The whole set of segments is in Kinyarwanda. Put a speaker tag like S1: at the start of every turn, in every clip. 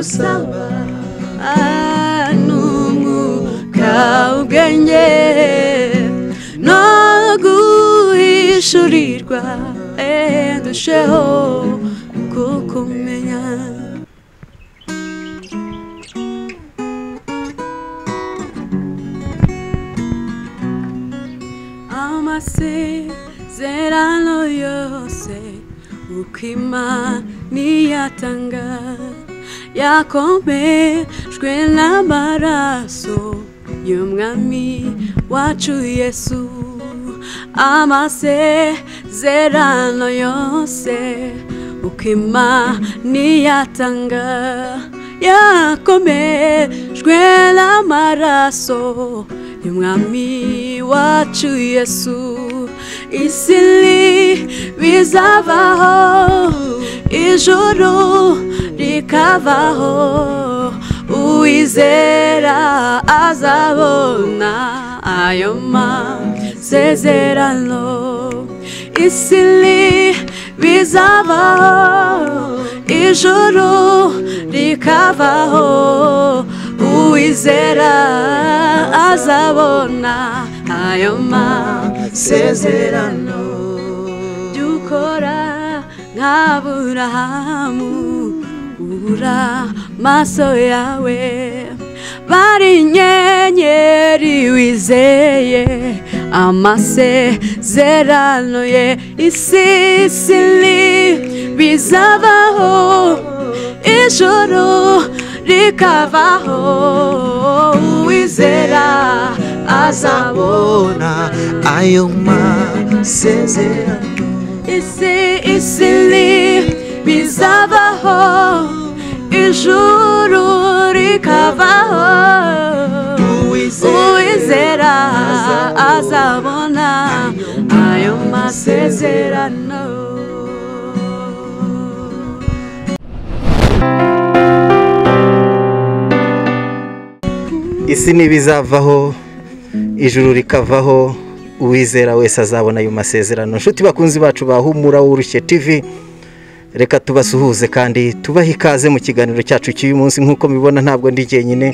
S1: ndagusaba n'umwuka ubwenge no guhishurirwa eh, ndusheho kukumenya. Amasezerano yose uko imana niyatanga yakomejwe n'amaraso y'umwami wacu yesu amasezerano yose. Uko imana niyatanga yakomejwe n'amaraso y'umwami wacu yesu isi bizavaho ijuru rikavaho uwizera azabona ayo masezerano. Isi bizavaho ijuru rikavaho uwizera azabona ayo masezerano. Nk'aburahamu ura maso yawe bari inyenyeri wizeye amasezerano ye isi sili bizabaho ijoro rikavaho uwizera azabona
S2: ayo masezerano
S1: isi isili bizabaho ijuru rikavaho uwizera azabona ayo masezerano
S2: isi ntibizavaho ijuru rikavaho. Uwizera wese azabona ayo masezerano. Inshuti bakunzi bacu bahumura wurushye tv reka tubasuhuze kandi tubahe ikaze mu kiganiro cyacu cy'uyu munsi. Nk'uko mubibona ntabwo ndi jyenyine.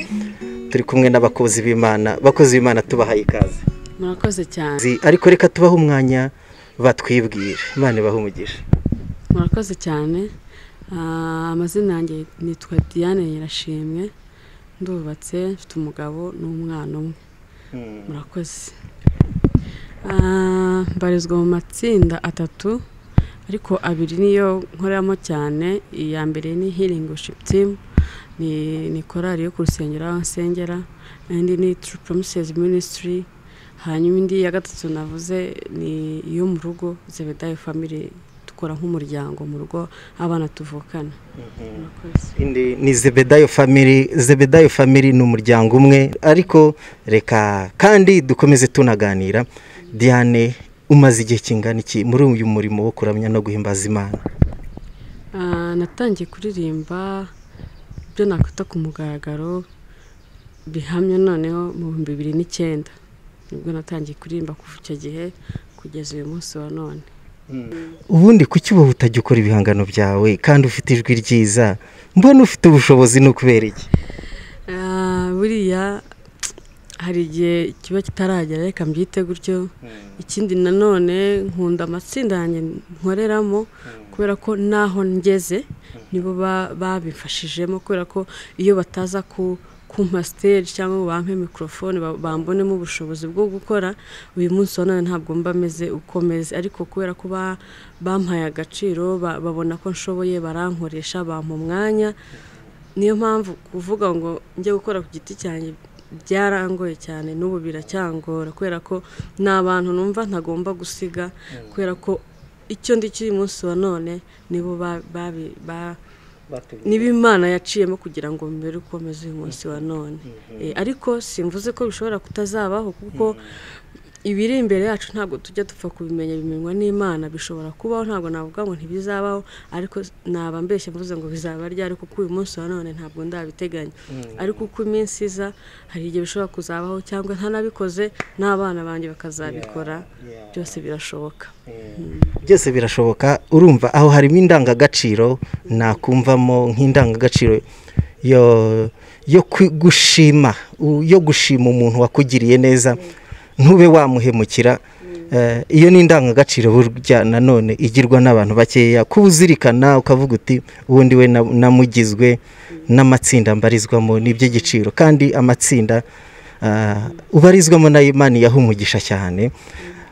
S2: Turi kumwe n'abakozi b'imana. Abakozi b'imana tubahaye ikaze.
S1: Murakoze cyane.
S2: Ariko reka tubahe umwanya batwibwire. Imana ibahe umugisha.
S1: Murakoze cyane. Ah, amazina yanjye nitwa diane nyirashimwe ndubatse mfite umugabo n'umwana umwe. Murakoze. Ah, mbarizwa mu matsinda atatu ariko abiri niyo nkoreramo cyane. Iya mbere ni healing worship team ni, ni korali yo ku rusengero aho nsengera indi ni true promises ministry. Hanyuma indi ya gatatu navuze ni iyo mu rugo zebedayo family dukora nk'umuryango mu rugo abana tuvukana.
S2: Indi ni zebedayo family zebedayo family ni umuryango umwe. Ariko reka kandi dukomeze tunaganira. Diane umaze igihe kingana iki muri uyu murimo wo kuramya no guhimbaza imana?
S1: Ah, natangiye kuririmba ibyo nakwita ku mugaragaro bihamya noneho mu bihumbi bibiri n'icyenda. Nibwo natangiye kuririmba kuva icyo gihe kugeza uyu munsi wa none.
S2: Ubundi kuki wowe utajya ukora ibihangano byawe kandi ufite ijwi ryiza? Mbona ufite ubushobozi ni ukubera iki?
S1: Ah, buriya hari igihe kiba kitaragera reka mbyite gutyo. Ikindi nanone nkunda amatsinda yanjye nkoreramo kubera ko n'aho ngeze nibo ba- babifashijemo kubera ko iyo bataza ku kumpa stage cyangwa bampe mikorofone ba- bambonemo ubushobozi bwo gukora uyu munsi wa none ntabwo mba meze uko meze. Ariko kubera ko ba- bampaye agaciro ba- babona ko nshoboye barankoresha bampa umwanya niyo mpamvu kuvuga ngo njye gukora ku giti cyanjye byarangoye cyane n'ubu biracyangora kubera ko ni abantu numva ntagomba gusiga kubera ko icyo ndi cy'uyu munsi wa none nibo ba- babi- ba- niba imana yaciyemo kugira ngo mbere ukomeze uyu munsi wa none. Eh, ariko simvuze ko bishobora kutazabaho kuko ibiri imbere yacu ntabwo tujya dupfa kubimenya bimenywa n'imana bishobora kubaho ntabwo navuga ngo ntibizabaho ariko naba mbeshye mvuze ngo bizaba ryari kuko uyu munsi wa none ntabwo ndabiteganya. Ariko uko iminsi iza hari igihe bishobora kuzabaho cyangwa ntanabikoze n'abana banjye bakazabikora. Byose birashoboka.
S2: Byose birashoboka. Urumva aho harimo indangagaciro nakumvamo nk'indangagaciro yo gushima yo gushima umuntu wakugiriye neza. Ntube wamuhemukira Eh, iyo ni indangagaciro burya nanone igirwa n'abantu bakeya. Kuba uzirikana ukavuga uti ubundi we na- namugizwe n'amatsinda mbarizwamo ni iby'igiciro. Kandi amatsinda ah, ubarizwamo na yo imana yaha umugisha cyane.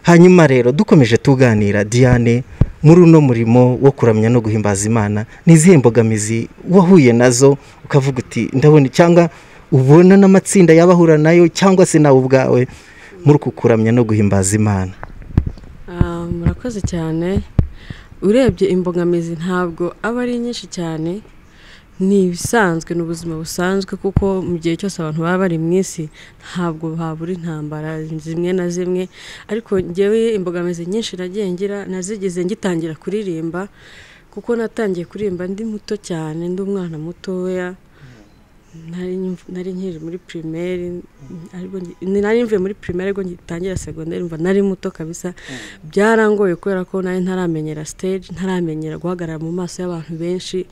S2: Hanyuma rero dukomeje tuganira diane muri uno murimo wo kuramya no guhimbaza imana ni izihe mbogamizi wahuye na zo? Ukavuga uti ndabona cyangwa ubona n'amatsinda yaba ahura na yo cyangwa se nawe ubwawe? Muri uku kuramya no guhimbaza imana.
S1: Ah, murakoze cyane. Urebye imbogamizi ntabwo aba ari nyinshi cyane. Ni ibisanzwe ni ubuzima busanzwe kuko mu gihe cyose abantu baba bari mu isi ntabwo habura intambara zimwe na zimwe. Ariko ngewe imbogamizi nyinshi nagiye ngira nazigize ngitangira kuririmba kuko natangiye kuririmba ndi muto cyane ndi umwana mutoya. Nari nkiri muri ngi- nari mvuye muri primaire ariko ngitangira segonderi mva nari muto kabisa. Byarangoye kubera ko nari ntaramenyera stage ntaramenyera guhagarara mu maso y'abantu benshi.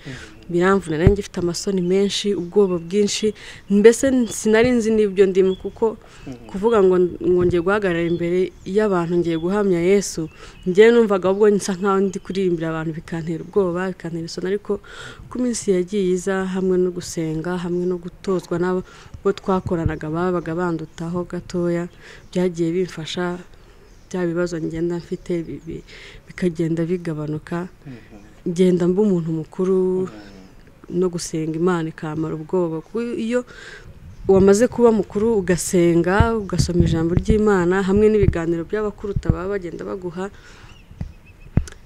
S1: Biramvuna nari ngifite amasoni menshi ubwoba bwinshi mbese sinari nzi n'ibyo ndimo kuko kuvuga ngo ngo ngiye guhagarara imbere y'abantu ngiye guhamya yesu njyewe numvaga ahubwo nsa nkaho ndi kuririmbira abantu bikantera ubwoba bikantera isoni. Ariko uko iminsi yagiye iza hamwe no gusenga hamwe no gutozwa n'abo twakoranaga babaga bandutaho gatoya byagiye bimfasha bya bibazo ngenda mfite bi- bi- bikagenda bigabanuka ngenda mba umuntu mukuru no gusenga imana ikamara ubwoba. Kuko iyo wamaze kuba mukuru ugasenga ugasoma ijambo ry'imana hamwe n'ibiganiro by'abakuruta baba bagenda baguha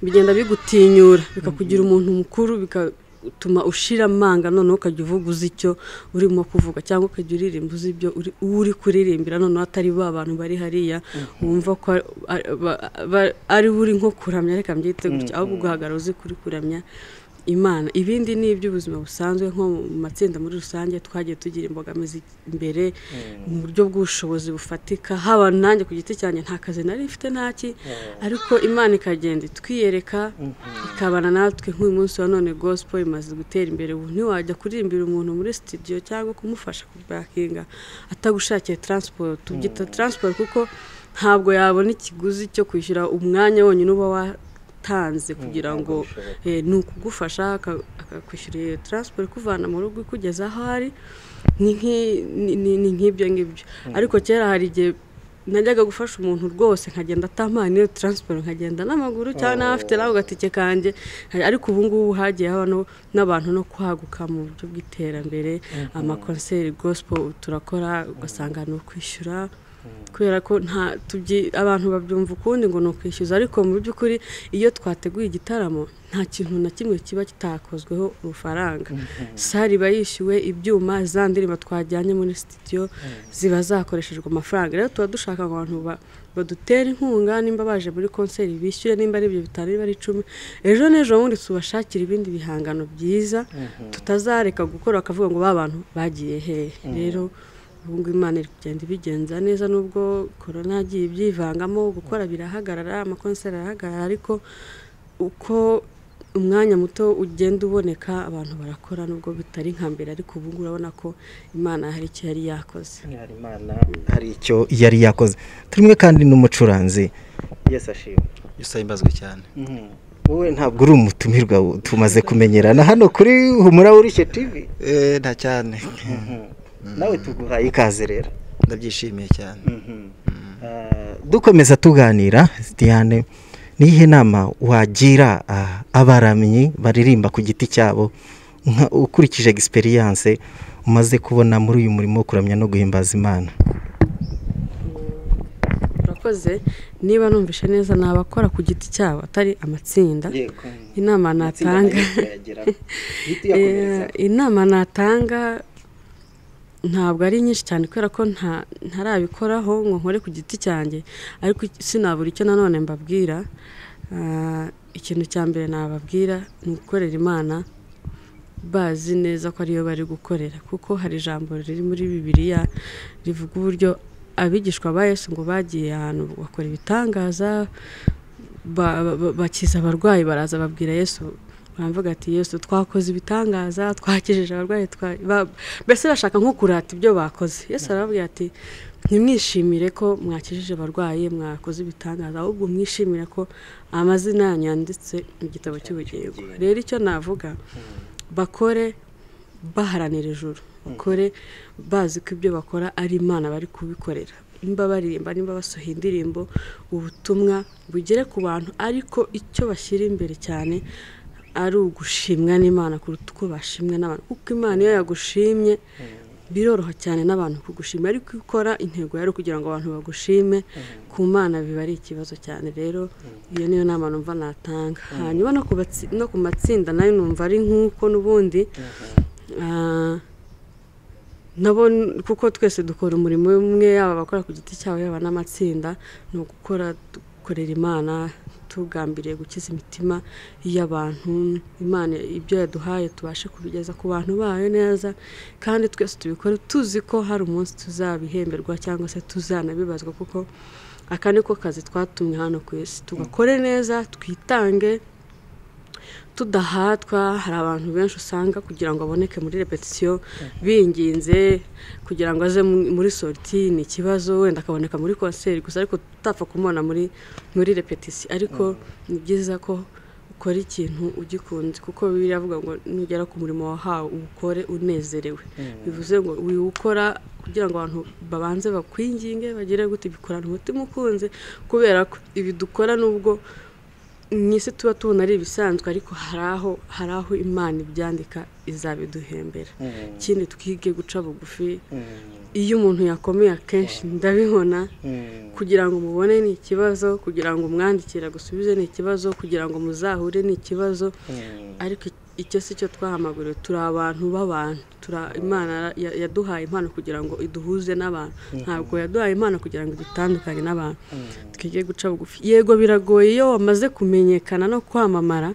S1: bigenda bigutinyura bikakugira umuntu mukuru bigatuma ushira amanga noneho ukajya uvuga uzi icyo urimo kuvuga cyangwa ukajya uririmba uzi ibyo uri- kuririmbira noneho atari ba bantu bari hariya wumva ko ari we uri nko kuramya reka mbyite gutya ahubwo ugahagarara uzi kuri kuramya imana. Ibindi ni iby'ubuzima busanzwe nko mu matsinda muri rusange twagiye tugira imbogamizi imbere mu buryo bw'ubushobozi bufatika. Haba nanjye ku giti cyanjye nta kazi nari mfite ntaki ariko imana ikagenda itwiyereka ikabana natwe nk'uyu munsi wa none gospel imaze gutera imbere. Ubu ntiwajya kuririmbira umuntu muri studio cyangwa kumufasha kubakinga atagushakiye transport. Tubyita transport kuko ntabwo yabona ikiguzi cyo kwishyura umwanya wonyine uba watanze kugira ngo eh, ni ukugufasha aka- akakwishyura iyo transport ikuvana mu rugo ikugeza aho ari ni nk'i- ni- ni- ni nk'ibyo ngibyo. Ariko kera hari igihe najyaga gufasha umuntu rwose nkagenda atampaye n'iyo transport nkagenda n'amaguru cyangwa n'aba afite n'ako gatike kanjye ariko ubu ngubu hagiye haba no- n'abantu no kwaguka mu buryo bw'iterambere amakonseri gospel turakora ugasanga ni ukwishyura. Kubera ko nta tubyi abantu babyumva ukundi ngo ni ukwishyuza. Ariko mu by'ukuri iyo twateguye igitaramo nta kintu na kimwe kiba kitakozweho urufaranga. Sare iba yishyuwe ibyuma za ndirimbo twajyanye muri sitidiyo ziba zakoreshejwe amafaranga. Rero tuba dushaka abantu ba- badutera inkunga nimba baje muri konseri bishyure nimba ari ibyo bitanu niba ari icumi. Ejo n'ejo bundi tubashakira ibindi bihangano byiza tutazareka gukora bakavuga ngo ba bantu bagiye hehe. Rero ubu ngubu imana iri kugenda ibigenza neza nubwo korona yagiye ibyivangamo gukora birahagarara amakonseri arahagarara ariko uko umwanya muto ugenda uboneka abantu barakora nubwo bitari nka mbere ariko ubu ngubu urabona ko imana hari icyo yari yakoze.
S2: Hari Imana, hari icyo yari yakoze. Turimo kandi n'umucuranzi. Yesi ashimwe
S3: Yesu ahimbazwe cyane
S2: wowe ntabwo uri umutumirwa tumaze kumenyerana. Hano kuri humura wurishye tivi
S3: Eh, nta cyane.
S2: Nawe tuguhaye ikaze rero.
S3: Ndabyishimiye cyane.
S2: Ah, dukomeza tuganira diane niyihe nama wagira ah, abaramyi baririmba ku giti cyabo? Ukurikije egisperiyanse umaze kubona muri uyu murimo wo kuramya no guhimbaza imana.
S1: Urakoze. Niba numvishe neza ni abakora ku giti cyabo atari amatsinda. Inama natanga. Eh, inama natanga ntabwo ari nyinshi cyane kubera ko nta ntarabikoraho ngo nkore ku giti cyanjye. Ariko sinabura icyo nanone mbabwira Ah, ikintu cya mbere nababwira ni ugukorera imana bazi neza ko ariyo bari gukorera. Kuko hari ijambo riri muri bibiliya rivuga uburyo abigishwa ba yesu ngo bagiye ahantu bakora ibitangaza ba- ba- ba- bakiza abarwayi baraza babwira yesu baravuga ati yesu twakoze ibitangaza twakijije abarwayi mbese bashaka nko kurata ibyo bakoze. Yesu arababwira ati ntimwishimire ko mwakijije abarwayi mwakoze ibitangaza ahubwo mwishimire ko amazina yanyu yanditse mu gitabo cy'ubugingo. Rero icyo navuga bakore baharanira ijuru bakore bazi ko ibyo bakora ari imana bari kubikorera. Nimba baririmba nimba basohoye indirimbo ubutumwa bugere ku bantu ariko icyo bashyira imbere cyane ari ugushimwa n'imana kuruta uko bashimwa n'abantu. Kuko imana iyo yagushimye biroroha cyane n'abantu kugushima. Ariko iyo ukora intego yari kugira ngo abantu bagushime ku mana biba ari ikibazo cyane rero. Iyo niyo nama numva natanga. Hanyuma no ku matsinda na yo numva ari nk'uko n'ubundi ah, nabo kuko twese dukora umurimo umwe yaba abakora ku giti cyabo yaba n'amatsinda ni ugukora dukorera imana tugambiriye gukiza imitima y'abantu imana ibyo yaduhaye tubashe kubigeza ku bantu bayo neza kandi twese tubikore tuzi ko hari umunsi tuzabihemberwa cyangwa se tuzanabibazwa kuko aka ni ko kazi twatumwe hano ku isi. Tugakore neza twitange tudahatwa hari abantu benshi usanga kugira ngo aboneke muri repetisiyo binginze kugira ngo aze mu- muri sorti ni ikibazo wenda akaboneka muri konseri gusa ariko tutapfa kumubona muri muri repetisiyo ariko ni byiza ko ukora ikintu ugikunze kuko bibiliya avuga ngo nugera ku murimo wahawe uwukore unezerewe. Bivuze ngo wiwukora kugira ngo abantu babanze bakwinginge bagire gute bikorana umutima ukunze kubera ko ibi dukora nubwo mu isi tuba tubona ari ibisanzwe ariko hari aho hari aho imana ibyandika izabiduhembera. Ikindi twige guca bugufi iyo umuntu yakomeye akenshi ndabibona. Kugira ngo mubone ni ikibazo kugira ngo umwandikire agusubize ni ikibazo kugira ngo muzahure ni ikibazo. Ariko icyo si cyo twahamaguriwe. Turi abantu b'abantu. Imana ya- yaduhaye impano kugira ngo iduhuze n'abantu. Ntabwo yaduhaye impano kugira ngo idutandukanye n'abantu. Twige guca bugufi. Yego biragoye iyo wamaze kumenyekana no kwamamara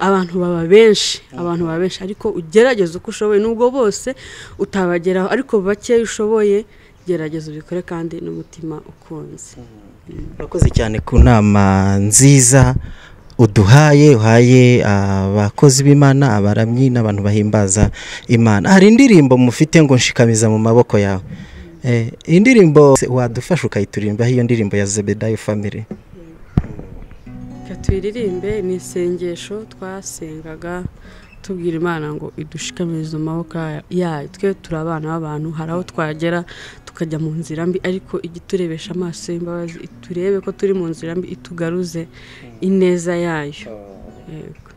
S1: abantu baba benshi. Abantu baba benshi. Ariko ugerageze uko ushoboye. Nubwo bose utabageraho ariko bakeya ushoboye gerageza ubikore kandi n'umutima ukunze.
S2: Urakoze cyane ku nama nziza. Uduhaye uhaye abakozi b'imana abaramyi n'abantu bahimbaza imana. Hari indirimbo mufite ngo nshikamiza mu maboko yawe. Eh, iyi ndirimbo wadufasha ukayiturimbaho iyo ndirimbo ya zebedayo family.
S1: Tuyiririmbe ni isengesho twasengaga tubwira imana ngo idushikamirize mu maboko yayo twe turi abana b'abantu hari aho twagera tukajya mu nzira mbi ariko ijya iturebesha amaso y'imbabazi turebe ko turi mu nzira mbi itugaruze ineza yayo. Yego.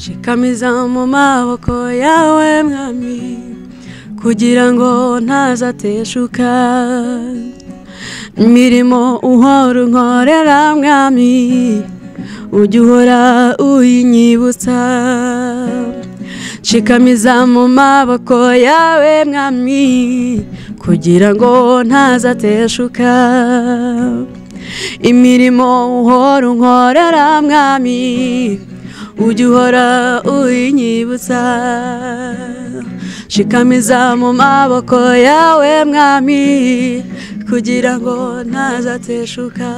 S1: Shikamiza mu maboko yawe mwami kugira ngo ntazateshuka. Imirimo uhora unkorera mwami ujya uhora uyinyibutsa. Shikamiza mu maboko yawe mwami kugira ngo ntazateshuka. Imirimo uhora unkorera mwami ujya uhora uyinyibutsa. Shikamiza mu maboko yawe mwami kugira ngo ntazateshuka.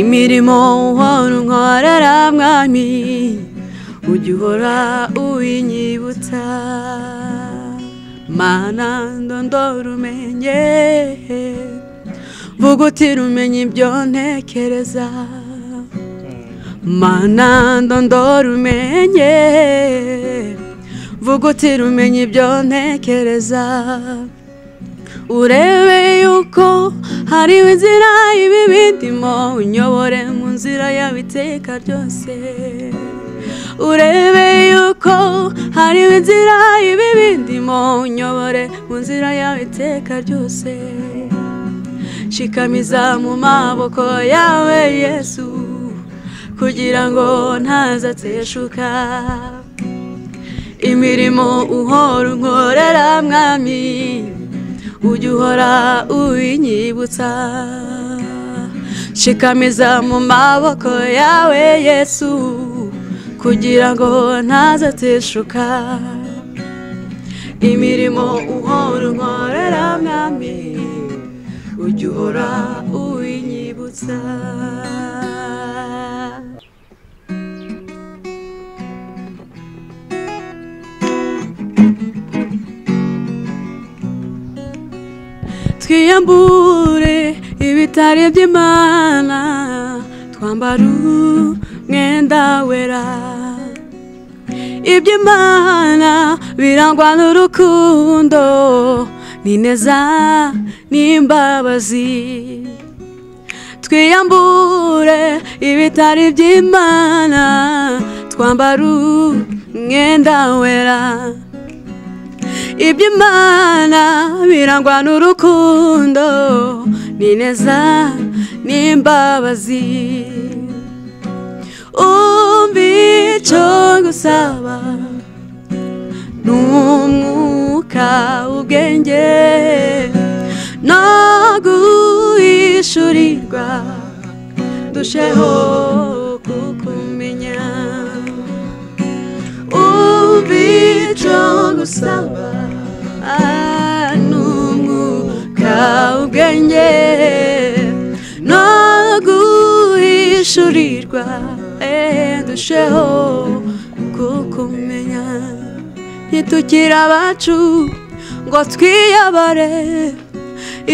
S1: Imirimo uhora unkorera mwami ujya uhora uyinyibutsa. Mana ndondora umenye vuga uti rumenye ibyo ntekereza. Mana ndondora umenye vuga uti rumenye ibyo ntekereza. Urebe yuko hariho inzira y'ibibi ndimo unyobore mu nzira y'abiteka ryose urebe yuko hariho inzira y'ibibi ndimo unyobore mu nzira y'abiteka ryose shikamiza mu maboko yawe yesu. Kugira ngo ntazateshuka imirimo uhora unkorera mwami ujya uhora uyinyibutsa. Shikamiza mu maboko yawe yesu kugira ngo ntazateshuka imirimo uhora unkorera mwami ujya uhora uwinyibutsa twiyambure ibitare by'imana twambara umwenda wera. Iby'imana birangwa n'urukundo n'ineza n'imbabazi twiyambure ibitari by'imana twambara umwenda wera. Iby'imana birangwa n'urukundo. N'ineza n'imbabazi umva icyo gusaba. N'umwuka ubwenge no guhishurirwa. Dusheho kukumenya. Umva icyo gusaba. N'umwuka ubwenge no guhishurirwa dusheho kukumenya. Ntitukire abacu ngo twiyabare.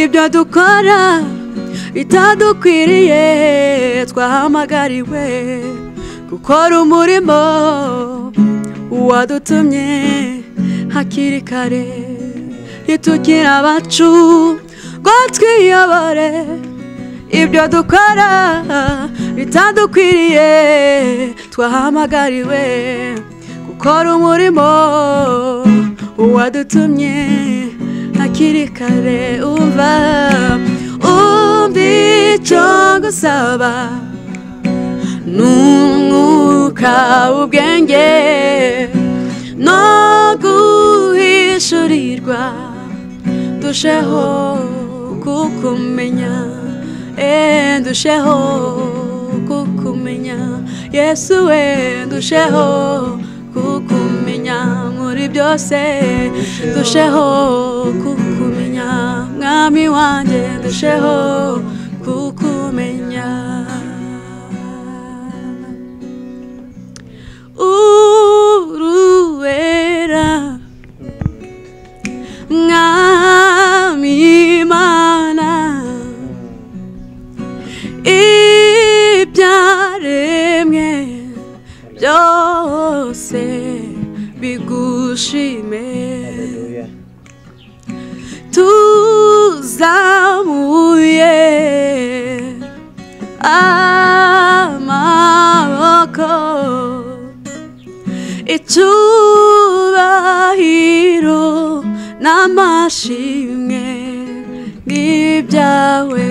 S1: Ibyo dukora bitadukwiriye twahamagariwe. Gukora umurimo wadutumye hakiri kare. Ntitukire abacu ngo twiyobore ibyo dukora bitadukwiriye twahamagariwe gukora umurimo wadutumye hakiri kare. Umva umva icyo gusaba. N'umwuka w'ubwenge no guhishurirwa. Dusheho kukumenya dusheho kukumenya yesu we dusheho kukumenya muri byose dusheho kukumenya mwami wanjye dusheho kukumenya byose bigushime tuzamuye amaboko icyubahiro n'amashimwe n'ibyawe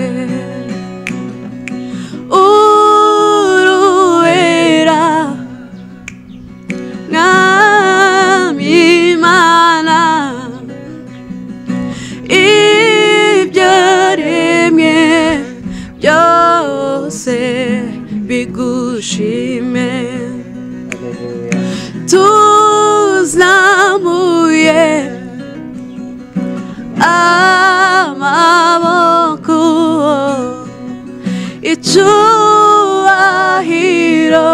S1: bigushime tuzamuye amaboko icyubahiro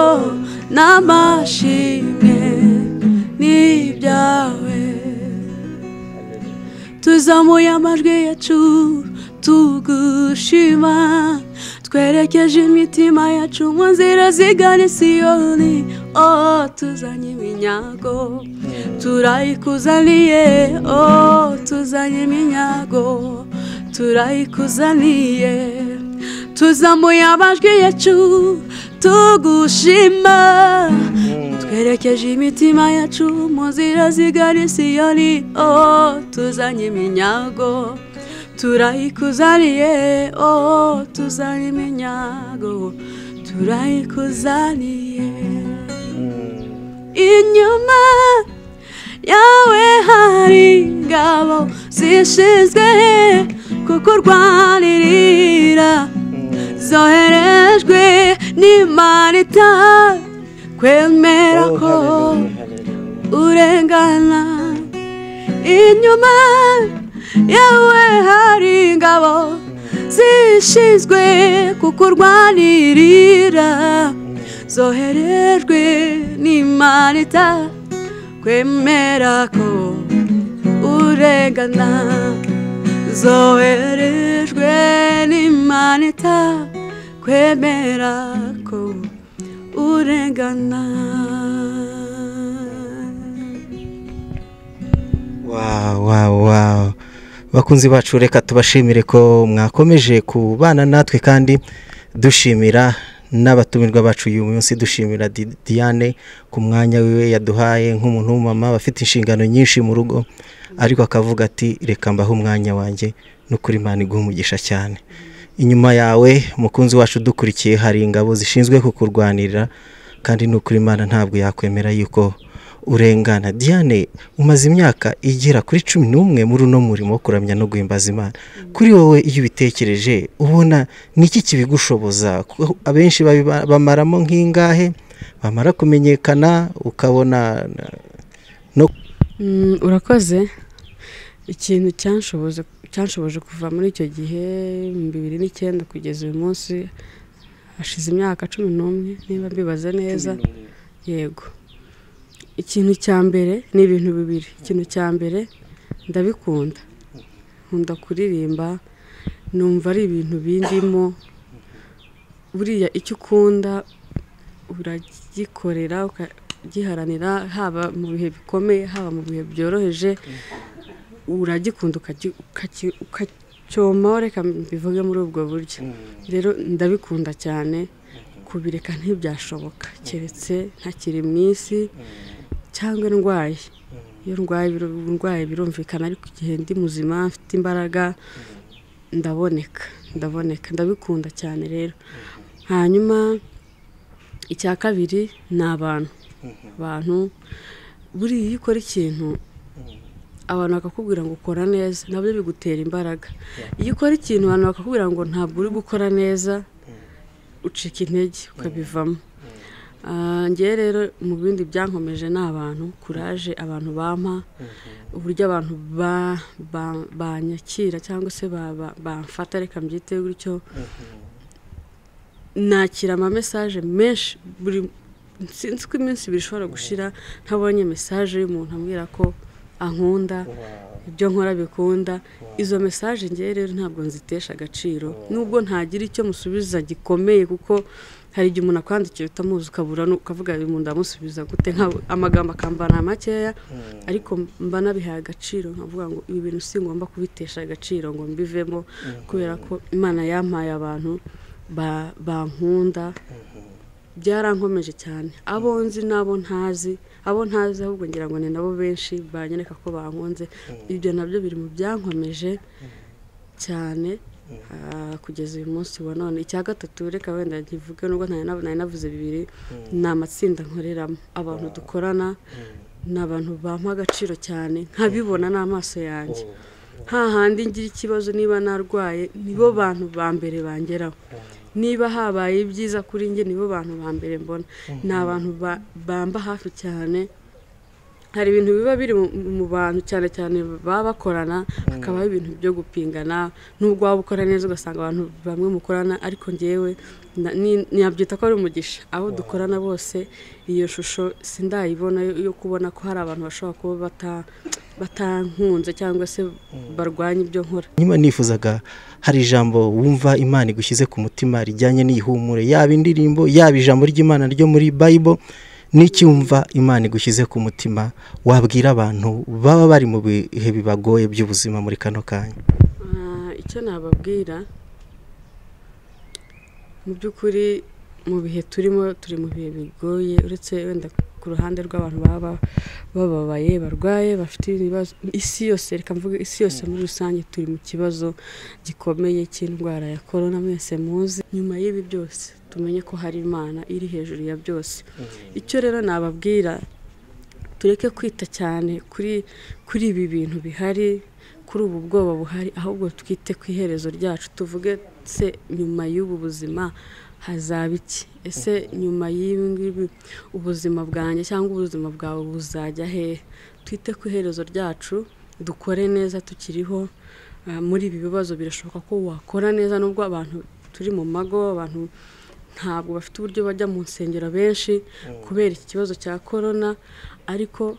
S1: n'amashimwe n'ibyawe. Tuzamuye amajwi yacu. Tugushima. Twerekeje imitima yacu mu nzira zigana isiyoni o tuzanye iminyago. Turayikuzaniye. O tuzanye iminyago. Turayikuzaniye. Tuzamuye amajwi yacu tugushima. Twerekeje imitima yacu mu nzira zigana isiyoni o tuzanye iminyago. Turayikuzaniye o tuzanye iminyago turayikuzaniye inyuma yawe hari ingabo zishinzwe kukurwanirira. Zoherejwe n'imana itakwemera ko urengana. Inyuma yawe hari ingabo zishinzwe kukurwanirira. Zoherejwe n'imana itakwemera ko urengana zoherejwe n'imana itakwemera ko urengana
S2: wawu bakunzi bacu reka tubashimire ko mwakomeje kubana natwe kandi dushimira n'abatumirwa bacu uyu munsi dushimira Di- Diane ku mwanya wiwe yaduhaye nk'umuntu w'umumama bafite inshingano nyinshi mu rugo ariko akavuga ati reka mbahe umwanya wanjye n'ukuri Imana iguha umugisha cyane. Inyuma yawe mukunzi wacu dukurikiye hari ingabo zishinzwe kukurwanirira kandi n'ukuri Imana ntabwo yakwemera yuko urengana. Diane umaze imyaka igera kuri cumi n'umwe muri uno murimo wo kuramya no guhimbaza Imana. Kuri wowe iyo ubitekereje ubona ni iki kibigushoboza? Abenshi bamaramo nk'ingahe? Bamara kumenyekana ukabona no
S1: Mm, urakoze. Ikintu cyanshoboje cyanshoboje kuva muri icyo gihe mu bibiri n'icyenda kugeza uyu munsi hashize imyaka cumi n'umwe niba mbibaze neza. Yego. Ikintu cya mbere ni ibintu bibiri. Ikintu cya mbere ndabikunda. Nkunda kuririmba numva ari ibintu bindimo. Buriya icyo ukunda uragikorera ukagiharanira haba mu bihe bikomeye haba mu bihe byoroheje uragikunda ukacyomaho reka mbivuge muri ubwo buryo. Rero ndabikunda cyane kubireka ntibyashoboka. Keretse ntakiri mu isi cyangwa ndwaye iyo ndwaye biru- ndwaye birumvikana ariko igihe ndi muzima mfite imbaraga ndaboneka ndaboneka ndabikunda cyane rero. Hanyuma icya kabiri ni abantu. Abantu buriya iyo ukora ikintu abantu bakakubwira ngo ukora neza na byo bigutera imbaraga. Iyo ukora ikintu abantu bakakubwira ngo ntabwo uri gukora neza ucika intege ukabivamo. Ngewe rero mu bindi byankomeje ni abantu kuraje abantu bampa uburyo abantu ba- ba- banyakira cyangwa se ba- ba- bamfata reka mbyite gutyo. Nakira amamesaje menshi buri sinzi ko iminsi ibiri ishobora gushira ntabonye mesaje y'umuntu ambwira ko ankunda ibyo nkora bikunda. Izo mesaje ngewe rero ntabwo nzitesha agaciro nubwo ntagira icyo musubiza gikomeye kuko hari igihe umuntu akwandikiye utamuzi ukabura ukavuga uyu muntu ndamusubiza gute amagambo akambana makeya. Ariko mba nabihaye agaciro nkavuga ngo ibi bintu si ngomba kubitesha agaciro ngo mbivemo kubera ko imana yampaye abantu ba- bankunda byarankomeje cyane. Abo nzi n'abo ntazi abo ntazi ahubwo ngira ngo ni nabo benshi banyereka ko bankunze. Ibyo na byo biri mu byankomeje cyane. Kugeza uyu munsi wa none icya gatatu reka wenda nkivuge nubwo ntari navuze bibiri ni amatsinda nkoreramo. Abantu dukorana ni abantu bampa agaciro cyane nkabibona n'amaso yanjye. Hahandi ngira ikibazo niba narwaye nibo bantu ba mbere bangeraho. Niba habaye ibyiza kuri njye nibo bantu ba mbere mbona. Ni abantu ba- bamba hafi cyane hari ibintu biba biri mu- bantu cyane cyane baba bakorana hakabaho ibintu byo gupingana nubwo waba ukora neza ugasanga abantu bamwe mukorana ariko ngewe nabyita ko ari umugisha. Abo dukorana bose iyo shusho sindayibona yo kubona ko hari abantu bashobora kuba bata- batankunze cyangwa se barwanya ibyo nkora.
S2: Nyuma nifuzaga hari ijambo wumva imana igushyize ku mutima rijyanye n'ihumure yaba indirimbo yaba ijambo ry'imana ryo muri bayibo n'iki wumva imana igushyize ku mutima wabwira abantu baba bari mu bihe bibagoye by'ubuzima muri kano kanya.
S1: Ah, icyo nababwira mu by'ukuri mu bihe turimo turi mu bihe bigoye uretse wenda ku ruhande rw'abantu baba bababaye barwaye bafite ibibazo. Isi yose reka mvuge isi yose muri rusange turi mu kibazo gikomeye cy'indwara ya korona mwese muzi. Nyuma y'ibi byose tumenye ko hari imana iri hejuru ya byose. Icyo rero nababwira tureke kwita cyane kuri kuri ibi bintu bihari kuri ubu bwoba buhari ahubwo twite ku iherezo ryacu tuvuge se nyuma y'ubu buzima hazaba iki? Ese nyuma y'ibi ngibi ubuzima bwanjye cyangwa ubuzima bwawe buzajya hehe twite ku iherezo ryacu dukore neza tukiriho. Ah, muri ibi bibazo birashoboka ko wakora neza nubwo abantu turi mu mago abantu ntabwo bafite uburyo bajya mu nsengero benshi kubera iki kibazo cya korona ariko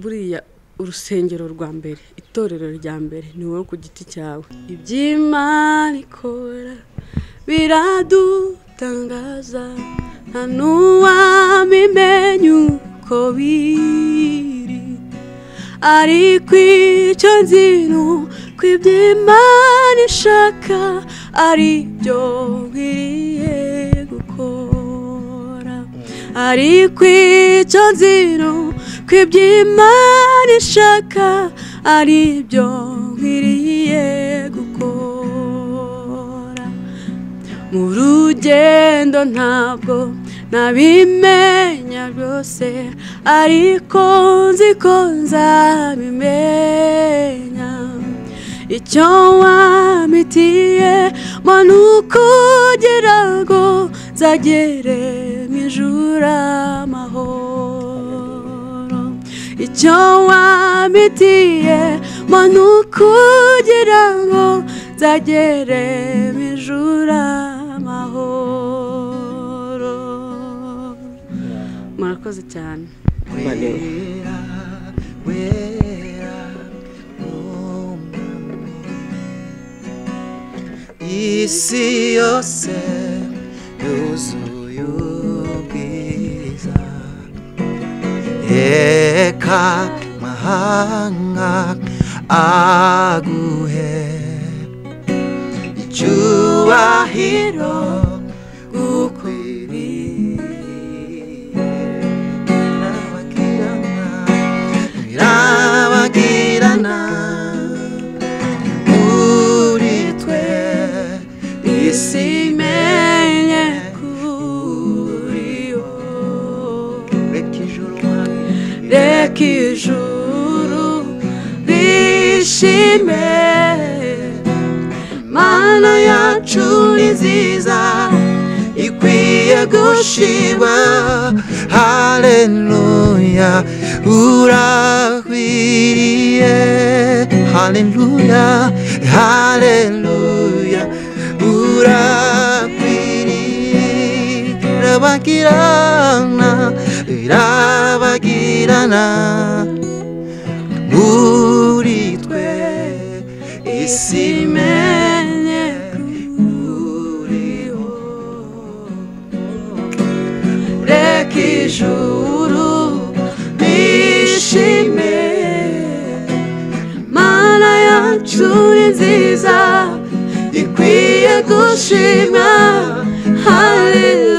S1: buriya urusengero rwa mbere itorero rya mbere ni wowe ku giti cyawe. Iby'imana ikora biradutangaza nta n'uwamimenya uko biri ariko icyo nzi ni uko iby'imana ishaka ari byo nkwiriye gukora. Ariko icyo nzi ni uko iby'imana ishaka ari byo nkwiriye mu rugendo ntabwo nabimenya byose ariko nzi ko nzabimenya. Icyo wamitiye mo ni ukugira ngo nzagere mu ijuru amahoro. Icyo wamitiye mo ni ukugira ngo nzagere mu ijuru murakoze cyane
S3: isi yose yuzuye ubwiza reka mahanga aguhe. Icyubahiro gukwiriye reka ijuru
S1: rishime mana yacu ni nziza
S3: ikwiye gushima haleluya urakwiriye haleluya haleluya urakwiriye irabagirana irabagirana muri twe isi
S1: imenye
S3: kuriho
S1: reka ijuru rishime mana yacu ni nziza ikwiye gushimwa haleluya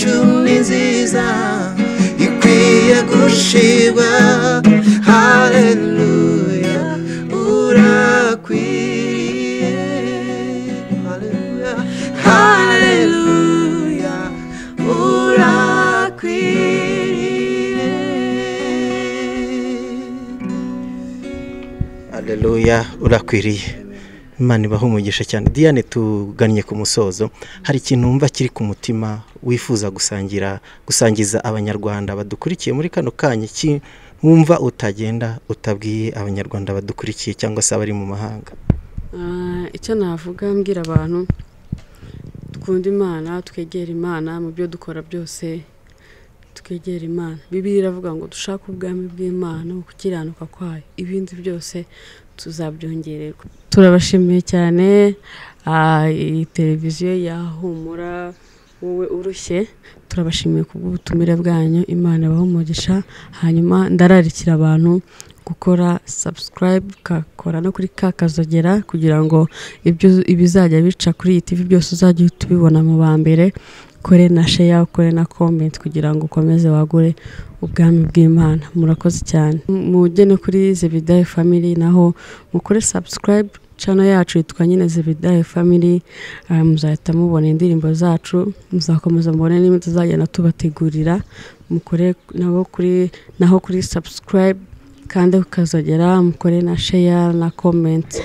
S3: cumi nziza ikwiye gushirwa hareruya urakwiriye
S1: hareruya urakwiriye
S2: hareruya urakwiriye Imana ibaha umugisha cyane. Diane tugannye ku musozo. Hari ikintu wumva kiri ku mutima wifuza gusangira gusangiza abanyarwanda badukurikiye muri kano kanya. Wumva utagenda utabwiye abanyarwanda badukurikiye cyangwa se abari mu mahanga?
S1: Ah, icyo navuga mbwira abantu dukunda imana twegera imana mu byo dukora byose twegera imana. Bibiri iravuga ngo dushake ubwami bw'imana gukiranuka kwayo. Ibindi byose tuzabyongererwa turabashimiye cyane ah, iyi televiziyo yahumura wowe urushye. Turabashimiye kubw'ubutumire bwanyu imana umugisha. Hanyuma ndararikira abantu gukora subscribe ukakora no kuri ka kazogera kugira ngo ibizajya bica kuri iyi tv byose uzajya uhita ubibona mu ba mbere. Ukore na share ukore na comment kugira ngo ukomeze wagure ubwami bw'imana. Murakoze cyane. Mujye no kuri zebidayi family naho mukore subscribe channel yacu yitwa nyine zebidayi family. Ah, muzahita mubona indirimbo zacu muzakomeza mubone n'ibindi tuzagenda tubategurira. Mukore nabo kuri naho kuri subscribe kandi ukazogera mukore na share na comment.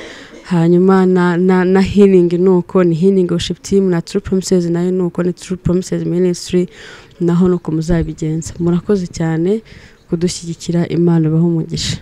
S1: Hanyuma na, na, na healing nuko ni healing worship team na true promises na yo nuko ni true promises ministry naho nuko muzabigenza. Murakoze cyane kudushyigikira imana ibahe umugisha.